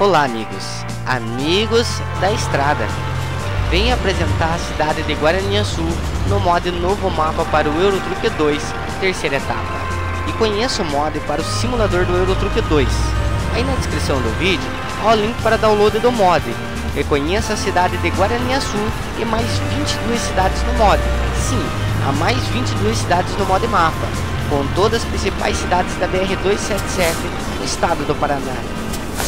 Olá amigos, amigos da estrada. Venho apresentar a cidade de Guaraniaçu no mod novo mapa para o Eurotruck 2, terceira etapa. E conheça o mod para o simulador do Eurotruck 2. Aí na descrição do vídeo há o link para download do mod. Reconheça a cidade de Guaraniaçu e mais 22 cidades no mod. Sim, há mais 22 cidades no mod mapa, com todas as principais cidades da BR-277 no estado do Paraná.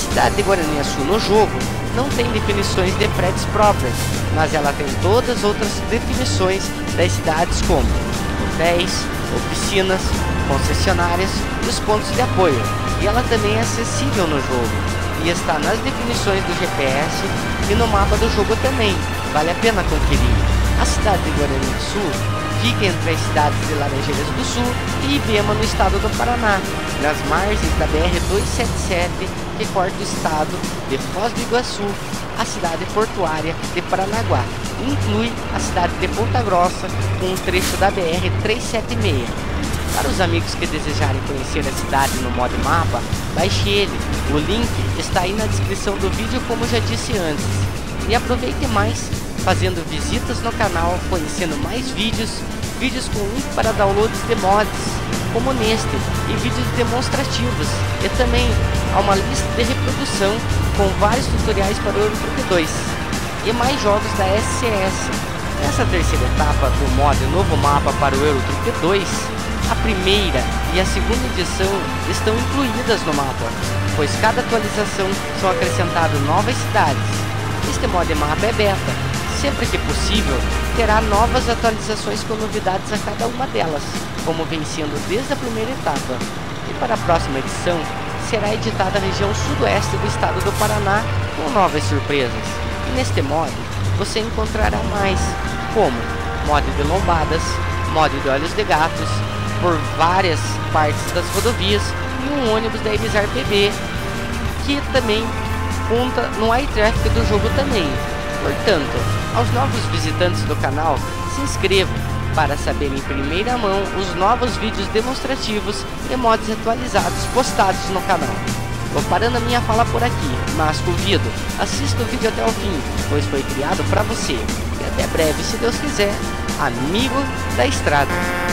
Cidade de Guaraniaçu no jogo não tem definições de prédios próprias, mas ela tem todas as outras definições das cidades como hotéis, oficinas, concessionárias e os pontos de apoio. E ela também é acessível no jogo e está nas definições do GPS e no mapa do jogo também. Vale a pena conferir. A cidade de Guaraniaçu fica entre as cidades de Laranjeiras do Sul e Ibema, no estado do Paraná, nas margens da BR-277 que corta o estado de Foz do Iguaçu, a cidade portuária de Paranaguá. Inclui a cidade de Ponta Grossa, com um trecho da BR-376. Para os amigos que desejarem conhecer a cidade no modo mapa, baixe ele. O link está aí na descrição do vídeo, como já disse antes. E aproveite mais fazendo visitas no canal, conhecendo mais vídeos, vídeos com link para downloads de mods, como neste, e vídeos demonstrativos, e também há uma lista de reprodução com vários tutoriais para o Eurotruck 2, e mais jogos da SCS. Nessa terceira etapa do mod Novo Mapa para o Eurotruck 2, a primeira e a segunda edição estão incluídas no mapa, pois cada atualização são acrescentadas novas cidades. Este mod mapa é beta, Sempre que possível, terá novas atualizações com novidades a cada uma delas, como vem sendo desde a primeira etapa. E para a próxima edição, será editada a região sudoeste do estado do Paraná com novas surpresas. E neste mod, você encontrará mais, como mod de lombadas, mod de olhos de gatos, por várias partes das rodovias e um ônibus da Evisar PB, que também conta no iTraffic do jogo também. Portanto, aos novos visitantes do canal, se inscrevam para saber em primeira mão os novos vídeos demonstrativos e mods atualizados postados no canal. Vou parando a minha fala por aqui, mas convido, assista o vídeo até o fim, pois foi criado para você. E até breve, se Deus quiser, amigo da estrada.